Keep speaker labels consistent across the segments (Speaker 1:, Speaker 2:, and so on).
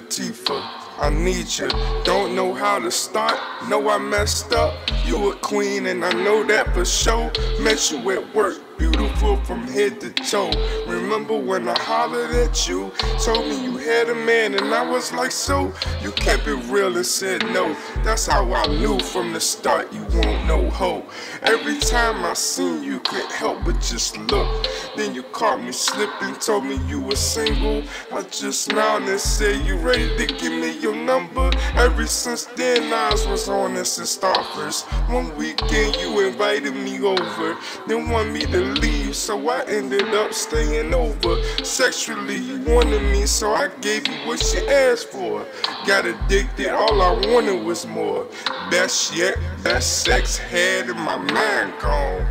Speaker 1: Tifa. I need you. Don't know how to start. Know I messed up. You a queen, and I know that for sure. Met you at work beautiful from head to toe. Remember when I hollered at you, told me you had a man, and I was like, so? You kept it real and said no. That's how I knew from the start you won't no hope. Every time I seen you, couldn't help but just look. Then you caught me slipping, told me you were single. I just smiled and said, You ready to give me your number? Ever since then, I was on this and first. One weekend, you invited me over, then want me to leave, so I ended up staying over. Sexually, you wanted me, so I gave you what you asked for. Got addicted, all I wanted was more. Best yet, best sex had in my mind gone.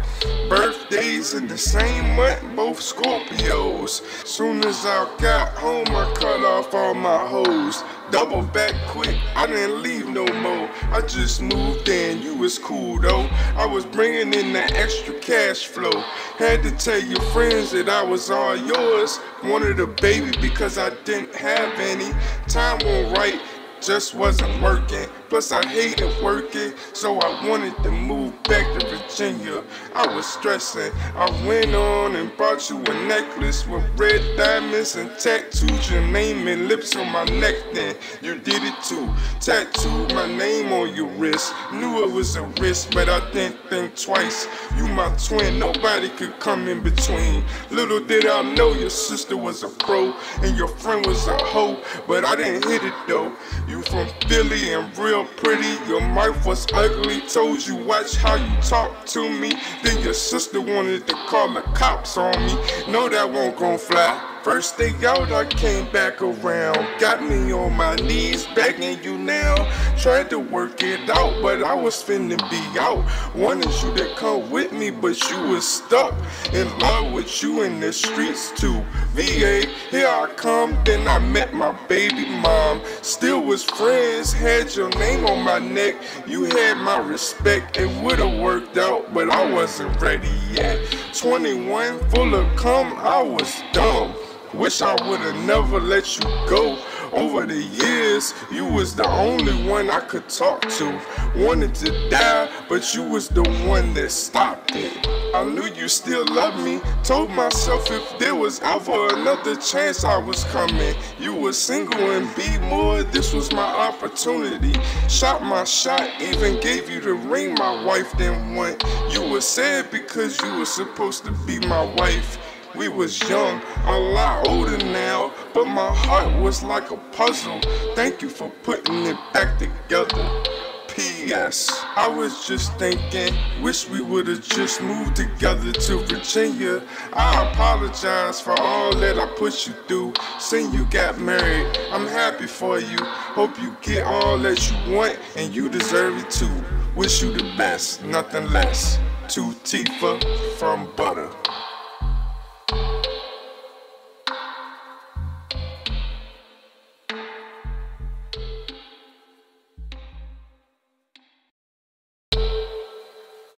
Speaker 1: Birthdays in the same month, both Scorpios. Soon as I got home, I cut off all my hoes. Double back quick, I didn't leave no more. I just moved in, you was cool though. I was bringing in that extra cash flow. Had to tell your friends that I was all yours. Wanted a baby because I didn't have any. Time won't right, just wasn't working. Plus, I hated working, so I wanted to move back to Virginia. I was stressing. I went on and bought you a necklace with red diamonds and tattooed your name and lips on my neck. Then you did it too. Tattooed my name on your wrist. Knew it was a risk, but I didn't think twice. You my twin, nobody could come in between. Little did I know your sister was a pro and your friend was a hoe, but I didn't hit it though. You from Philly and real pretty, your mouth was ugly. Told you watch how you talk to me. Then your sister wanted to call the cops on me. No, that won't gon' fly. First day out, I came back around. Got me on my knees, begging you now. Tried to work it out, but I was finna be out. Wanted you to come with me, but you was stuck. In love with you in the streets too. VA, here I come, then I met my baby mom. Still was friends, had your name on my neck. You had my respect, it would've worked out, but I wasn't ready yet. 21, full of cum, I was dumb. Wish I would've never let you go. Over the years, you was the only one I could talk to. Wanted to die, but you was the one that stopped it. I knew you still loved me. Told myself if there was ever another chance I was coming. You were single and be more, this was my opportunity. Shot my shot, even gave you the ring my wife didn't want. You were sad because you were supposed to be my wife. We was young, a lot older now, but my heart was like a puzzle. Thank you for putting it back together. P.S. I was just thinking, wish we would've just moved together to Virginia. I apologize for all that I put you through. Since you got married, I'm happy for you. Hope you get all that you want, and you deserve it too. Wish you the best, nothing less. To Tifa from Butter.